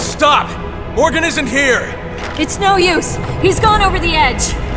Stop! Morgan isn't here! It's no use. He's gone over the edge.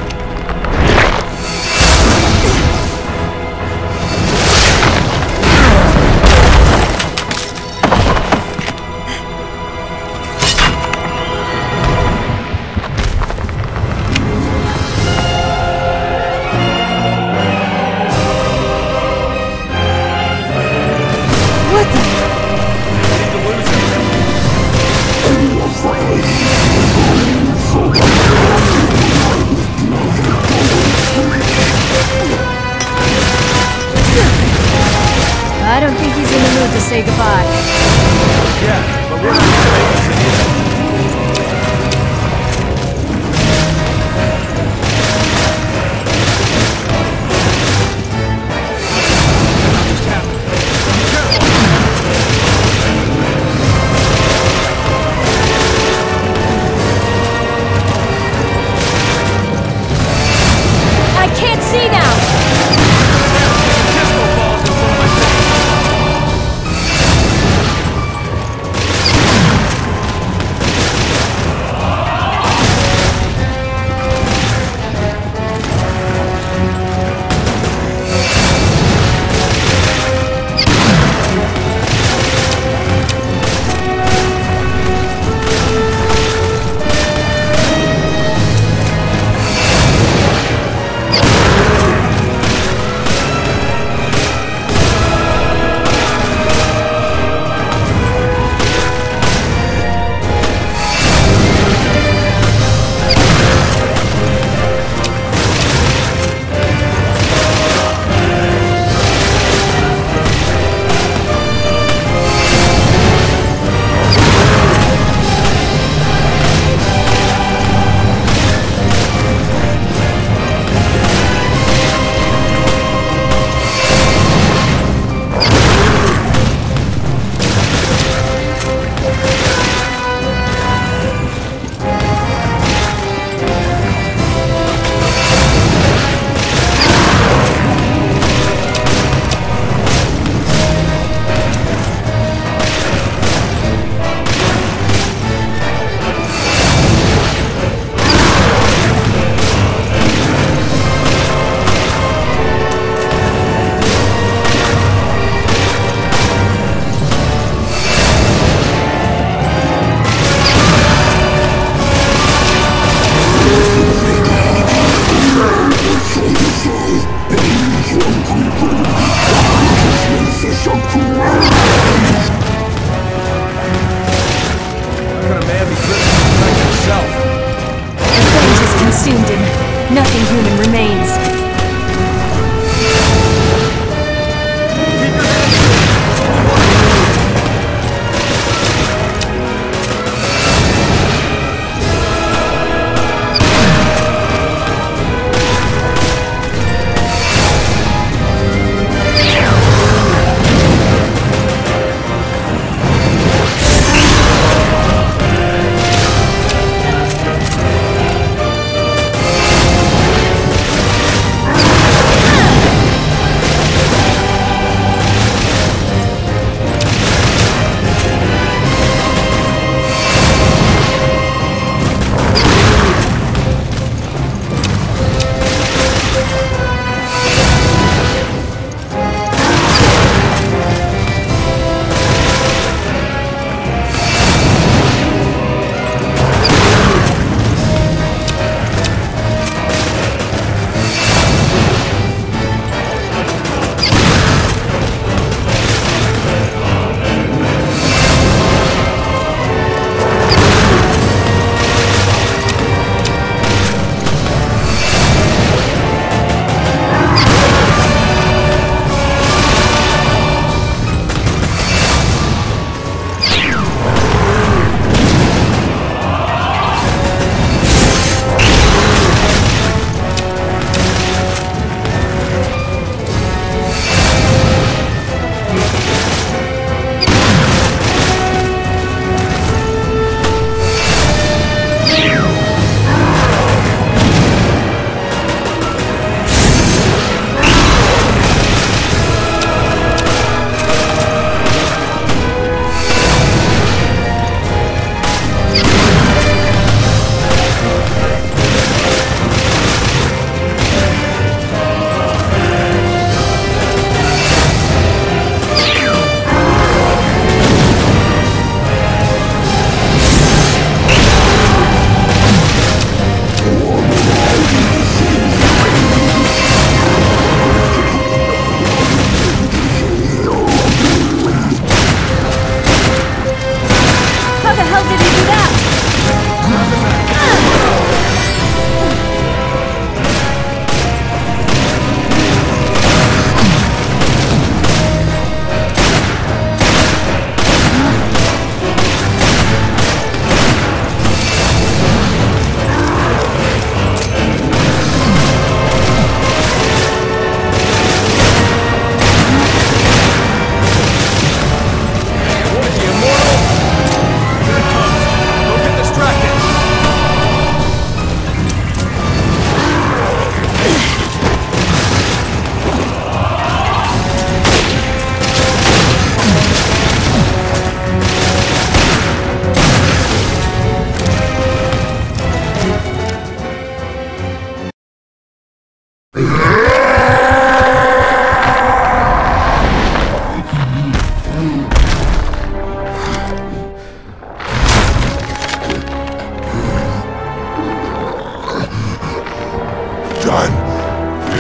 Done.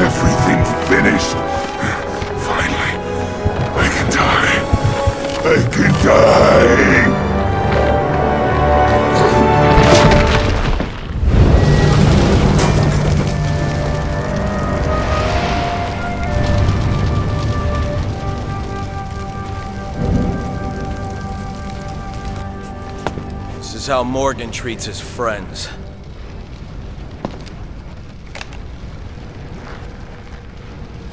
Everything finished. Finally, I can die. I can die. This is how Morgan treats his friends.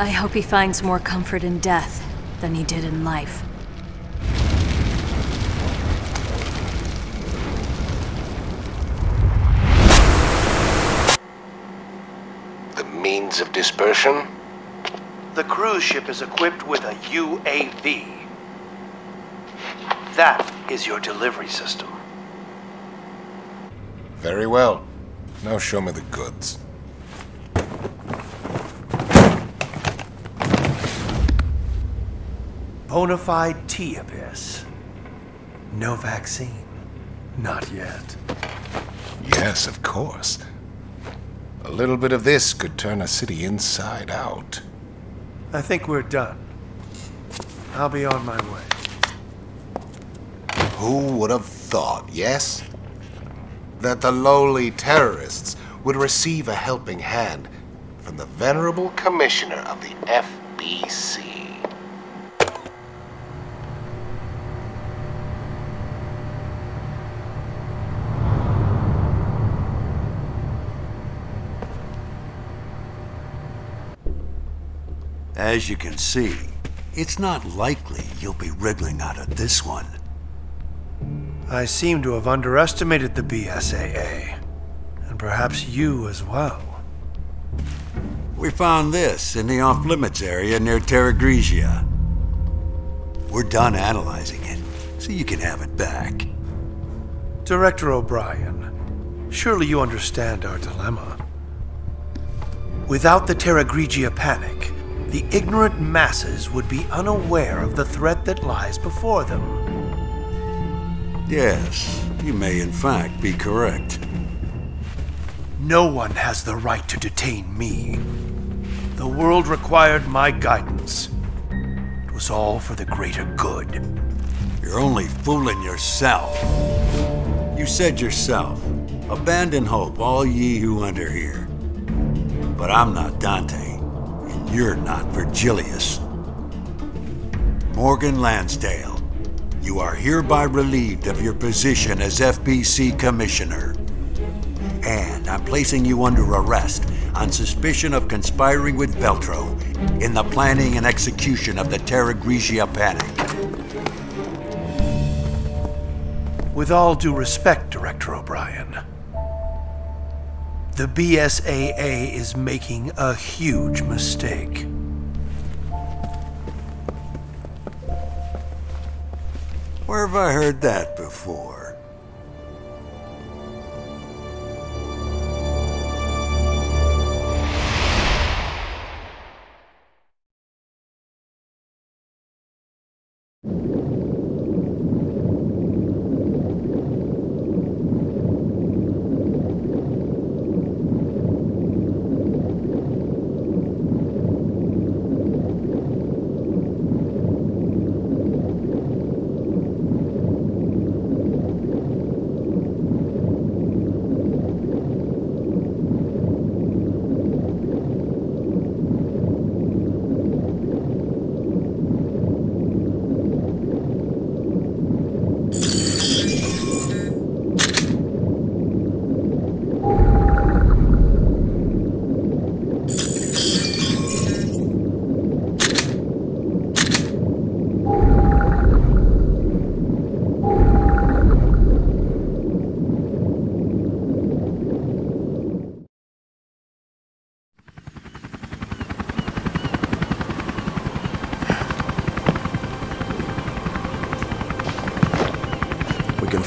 I hope he finds more comfort in death than he did in life. The means of dispersion? The cruise ship is equipped with a UAV. That is your delivery system. Very well. Now show me the goods. Bonafide T-Abyss. No vaccine. Not yet. Yes, of course. A little bit of this could turn a city inside out. I think we're done. I'll be on my way. Who would have thought, yes? That the lowly terrorists would receive a helping hand from the venerable commissioner of the FBC. As you can see, it's not likely you'll be wriggling out of this one. I seem to have underestimated the BSAA. And perhaps you as well. We found this in the off-limits area near Terra Grigia. We're done analyzing it, so you can have it back. Director O'Brian, surely you understand our dilemma. Without the Terra Grigia panic, the ignorant masses would be unaware of the threat that lies before them. Yes, you may in fact be correct. No one has the right to detain me. The world required my guidance. It was all for the greater good. You're only fooling yourself. You said yourself, abandon hope, all ye who enter here. But I'm not Dante, you're not Virgilius. Morgan Lansdale, you are hereby relieved of your position as FBC Commissioner. And I'm placing you under arrest on suspicion of conspiring with Veltro in the planning and execution of the Terra Grigia Panic. With all due respect, Director O'Brian, the BSAA is making a huge mistake. Where have I heard that before?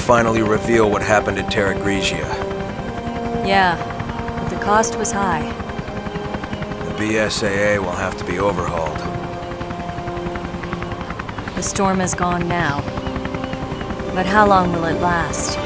Finally reveal what happened at Terra Grigia. Yeah, but the cost was high. The BSAA will have to be overhauled. The storm is gone now. But how long will it last?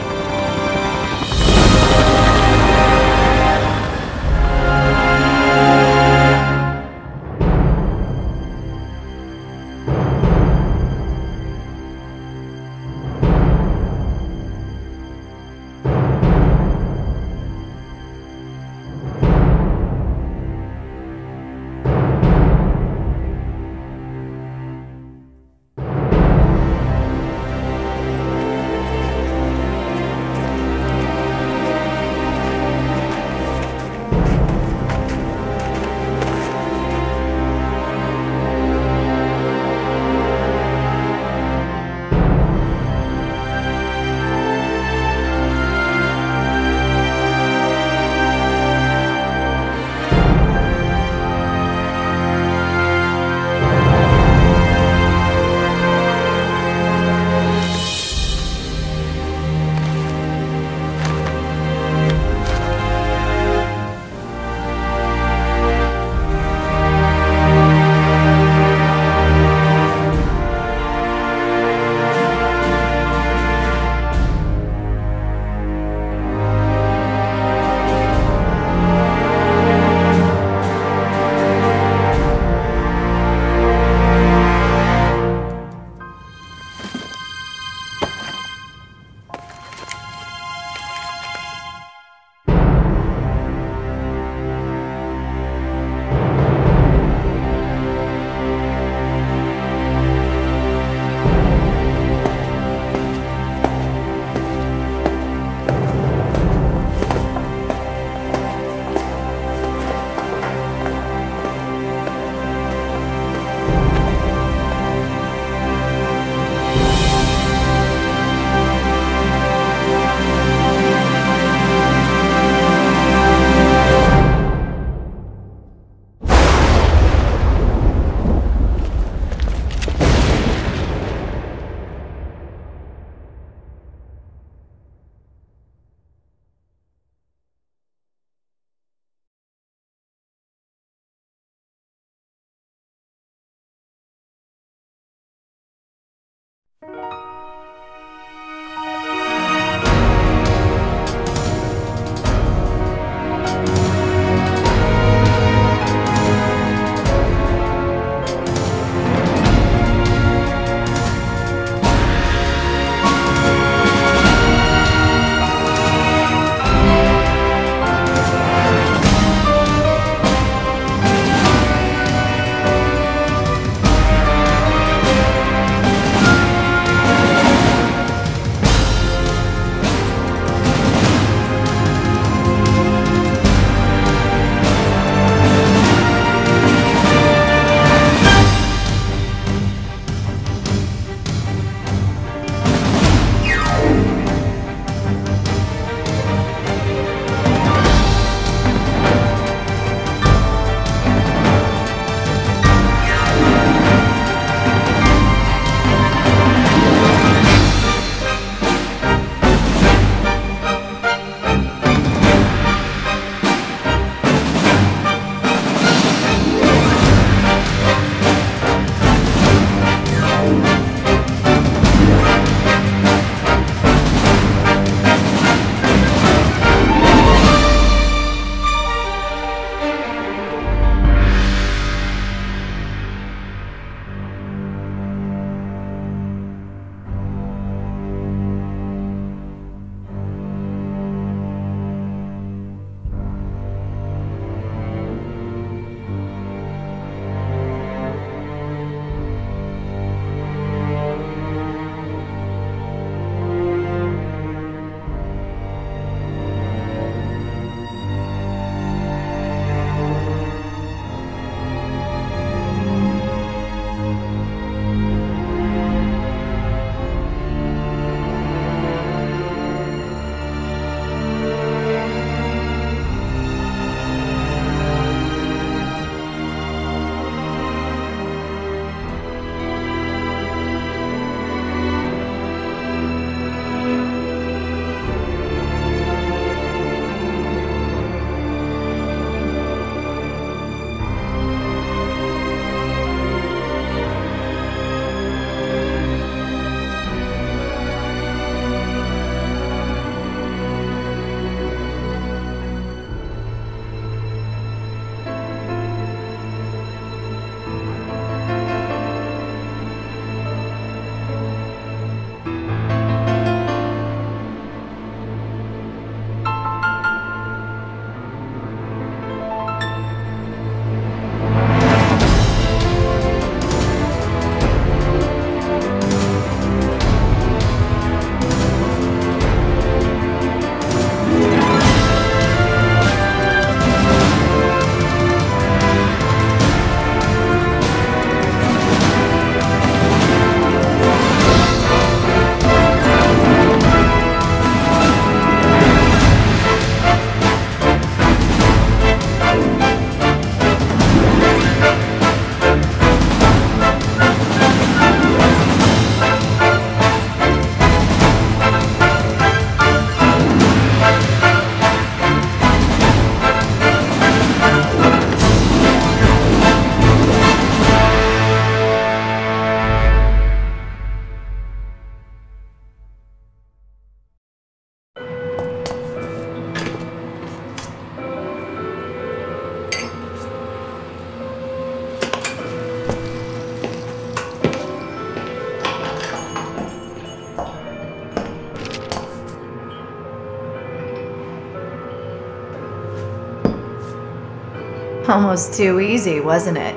Almost too easy, wasn't it?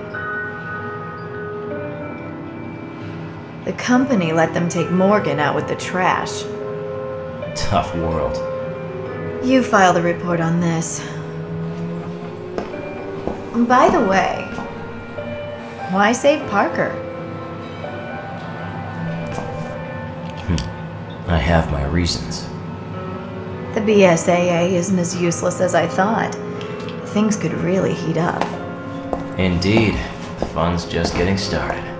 The company let them take Morgan out with the trash. Tough world. You file the report on this. By the way, why save Parker? Hmm. I have my reasons. The BSAA isn't as useless as I thought. Things could really heat up. Indeed, the fun's just getting started.